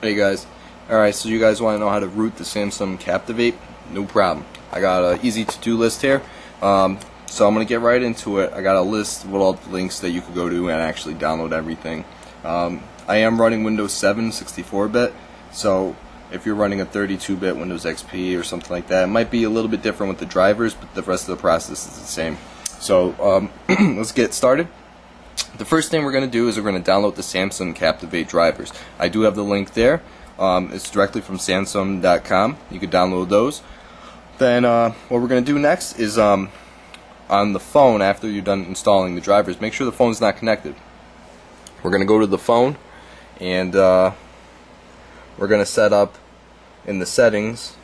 Hey guys. Alright, so you guys want to know how to root the Samsung Captivate? No problem. I got an easy to-do list here. Um, so I'm going to get right into it. I got a list with all the links that you could go to and actually download everything. Um, I am running Windows 7 64-bit, so if you're running a 32-bit Windows XP or something like that, it might be a little bit different with the drivers, but the rest of the process is the same. So um, let's get started. The first thing we're going to do is we're going to download the Samsung Captivate drivers. I do have the link there. Um, it's directly from Samsung.com. You can download those. Then uh, what we're going to do next is um, on the phone after you're done installing the drivers, make sure the phone's not connected. We're going to go to the phone and uh, we're going to set up in the settings,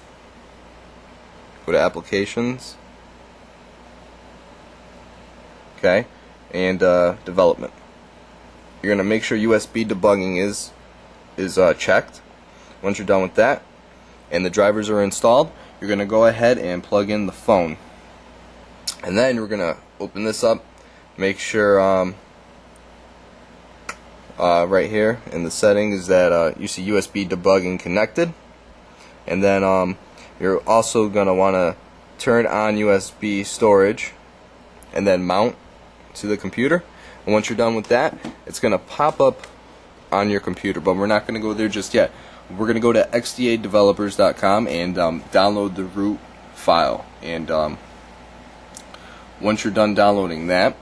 go to applications, okay, and uh, development. You're going to make sure USB debugging is is uh, checked. Once you're done with that, and the drivers are installed, you're going to go ahead and plug in the phone. And then we're going to open this up, make sure um, uh, right here in the settings that uh, you see USB debugging connected. And then um, you're also going to want to turn on USB storage and then mount to the computer. And once you're done with that, it's going to pop up on your computer, but we're not going to go there just yet. We're going to go to xdadevelopers.com and um, download the root file. And um, once you're done downloading that,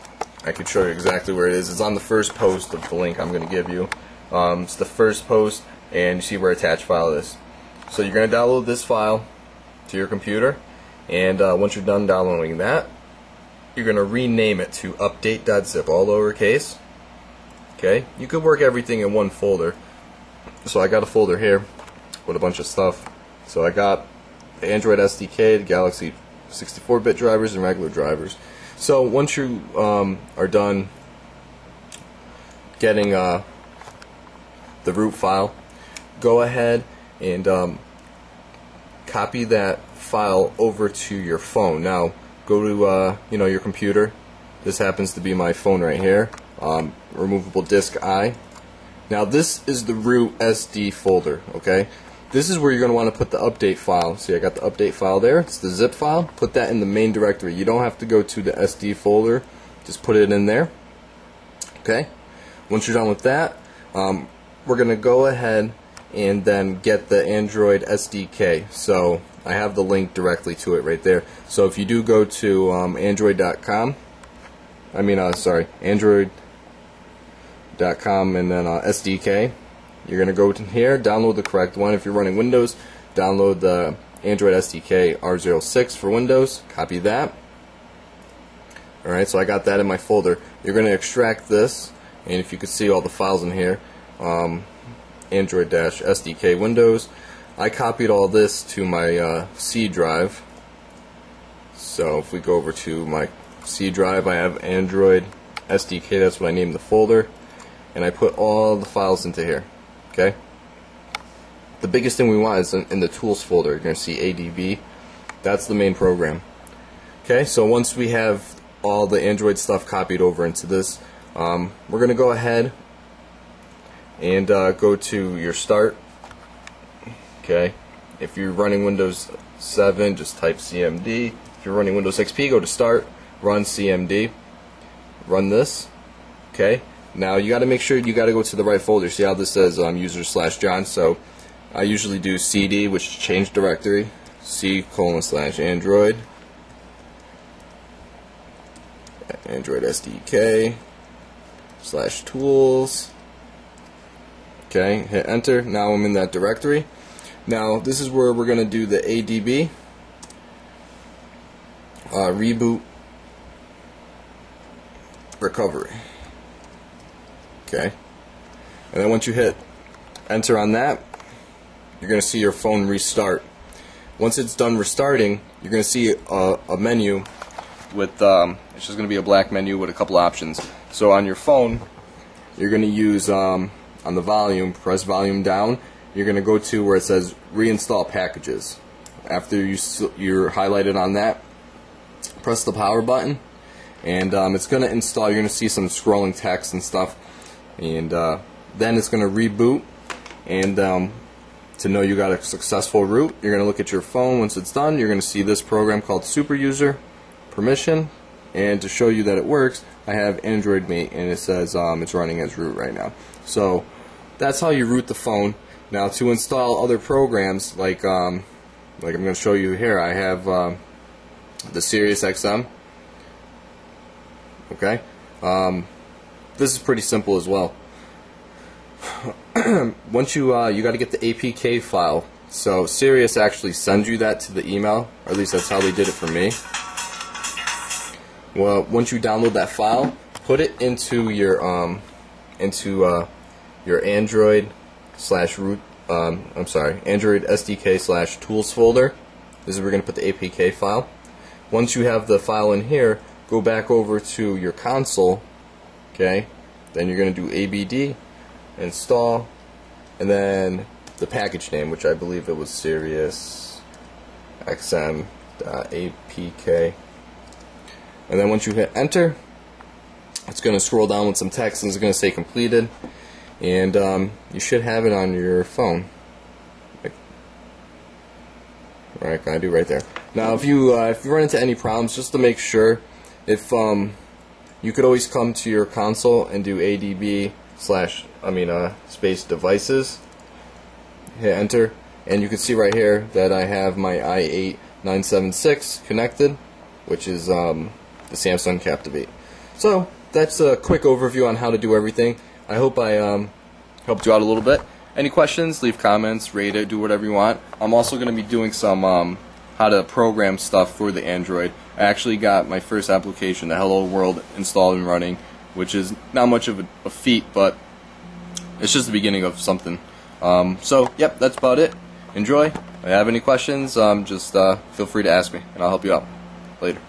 I can show you exactly where it is. It's on the first post of the link I'm going to give you. Um, it's the first post, and you see where attached file is. So you're going to download this file to your computer, and uh, once you're done downloading that, you're going to rename it to update.zip, all lowercase. Okay, you could work everything in one folder. So I got a folder here with a bunch of stuff. So I got the Android SDK, the Galaxy 64-bit drivers, and regular drivers. So once you um, are done getting uh, the root file, go ahead and um, copy that file over to your phone. Now go to uh, you know your computer. This happens to be my phone right here. Um, removable disk I. Now this is the root SD folder. Okay, this is where you're going to want to put the update file. See, I got the update file there. It's the zip file. Put that in the main directory. You don't have to go to the SD folder. Just put it in there. Okay. Once you're done with that, um, we're going to go ahead and then get the Android SDK. So I have the link directly to it right there. So if you do go to um, Android.com, I mean, uh, sorry, Android.com and then uh, SDK, you're going to go to here, download the correct one. If you're running Windows, download the Android SDK R06 for Windows, copy that. Alright, so I got that in my folder. You're going to extract this, and if you could see all the files in here, um, Android-SDK Windows. I copied all this to my uh, C drive. So if we go over to my C drive, I have Android SDK, that's what I named the folder. And I put all the files into here. Okay? The biggest thing we want is in, the tools folder. You're going to see ADB. That's the main program. Okay, so once we have all the Android stuff copied over into this, um, we're going to go ahead and uh, go to your start. Okay, if you're running Windows 7, just type CMD. If you're running Windows XP, go to start, run CMD, run this. Okay, now you got to make sure you got to go to the right folder. See how this says um, user slash John. So I usually do CD, which is change directory, C colon slash Android, Android SDK slash tools. Okay, hit enter. Now I'm in that directory. Now this is where we're going to do the ADB uh, reboot recovery. Okay, and then once you hit enter on that, you're going to see your phone restart. Once it's done restarting, you're going to see a, a menu with um, it's just going to be a black menu with a couple options. So on your phone, you're going to use um, on the volume, press volume down. You're going to go to where it says reinstall packages. After you you're highlighted on that, press the power button, and um, it's going to install. You're going to see some scrolling text and stuff, and uh, then it's going to reboot. And um, to know you got a successful root, you're going to look at your phone once it's done. You're going to see this program called Super User Permission. And to show you that it works, I have Android Mate and it says um, it's running as root right now. So that's how you root the phone. Now to install other programs like um, like I'm going to show you here, I have um, the Sirius XM. Okay, um, this is pretty simple as well. Once you uh, you got to get the APK file. So Sirius actually sends you that to the email, or at least that's how they did it for me. Well, once you download that file, put it into your um, into uh, your Android slash root. Um, I'm sorry, Android SDK slash tools folder. This is where we're going to put the APK file. Once you have the file in here, go back over to your console. Okay, then you're going to do ABD, install, and then the package name, which I believe it was Sirius XM APK. And then once you hit enter, it's going to scroll down with some text and it's going to say completed. And um, you should have it on your phone. Right, I do right there. Now, if you uh, if you run into any problems, just to make sure, if um, you could always come to your console and do ADB slash I mean uh, space devices. Hit enter, and you can see right here that I have my i8 976 connected, which is um, the Samsung Captivate. So that's a quick overview on how to do everything. I hope I um, helped you out a little bit. Any questions, leave comments, rate it, do whatever you want. I'm also going to be doing some um, how to program stuff for the Android. I actually got my first application, the Hello World, installed and running, which is not much of a, a feat, but it's just the beginning of something. Um, so, yep, that's about it. Enjoy. If you have any questions, um, just uh, feel free to ask me, and I'll help you out. Later.